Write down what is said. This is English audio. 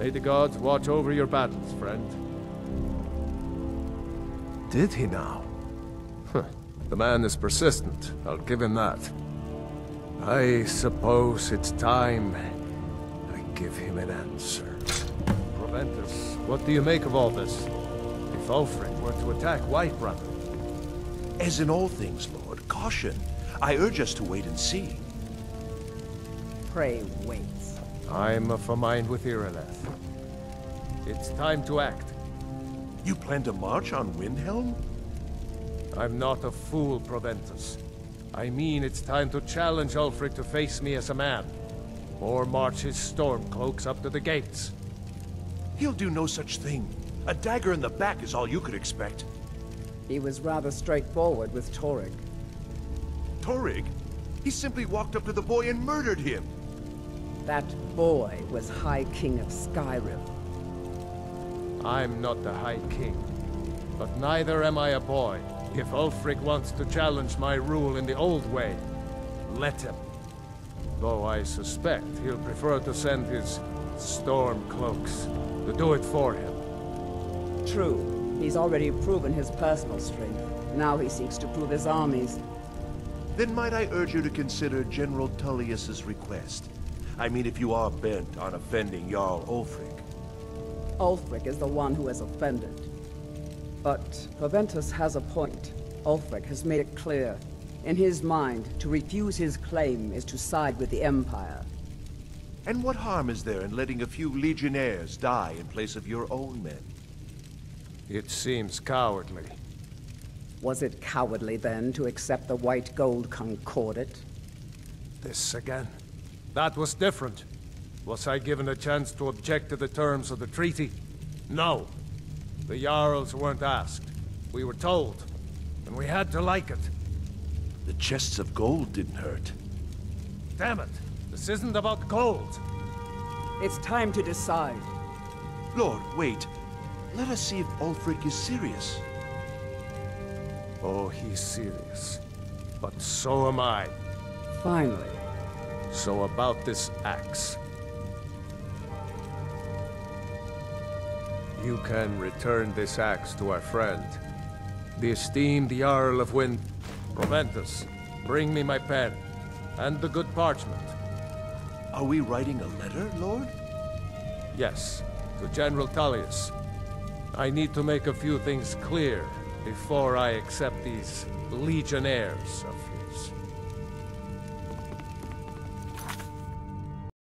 May the gods watch over your battles, friend. Did he now? the man is persistent, I'll give him that. I suppose it's time I give him an answer. Proventus, what do you make of all this? If Ulfric were to attack Whiterun, As in all things, Lord, caution. I urge us to wait and see. Pray wait. I'm of a mind with Irileth. It's time to act. You plan to march on Windhelm? I'm not a fool, Proventus. I mean it's time to challenge Ulfric to face me as a man. Or march his stormcloaks up to the gates. He'll do no such thing. A dagger in the back is all you could expect. He was rather straightforward with Torygg. Torygg? He simply walked up to the boy and murdered him. That boy was High King of Skyrim. I'm not the High King. But neither am I a boy. If Ulfric wants to challenge my rule in the old way, let him. Though I suspect he'll prefer to send his storm cloaks to do it for him. True. He's already proven his personal strength. Now he seeks to prove his armies. Then might I urge you to consider General Tullius's request? I mean, if you are bent on offending Jarl Ulfric. Ulfric is the one who has offended. But Proventus has a point. Ulfric has made it clear. In his mind, to refuse his claim is to side with the Empire. And what harm is there in letting a few legionnaires die in place of your own men? It seems cowardly. Was it cowardly then to accept the white gold concordat? This again. That was different. Was I given a chance to object to the terms of the treaty? No. The Jarls weren't asked. We were told. And we had to like it. The chests of gold didn't hurt. Damn it! This isn't about gold! It's time to decide. Lord, wait. Let us see if Ulfric is serious. Oh, he's serious. But so am I. Finally. So about this axe. You can return this axe to our friend. The esteemed Jarl of Wind... Proventus, bring me my pen. And the good parchment. Are we writing a letter, Lord? Yes, to General Tullius. I need to make a few things clear before I accept these legionnaires of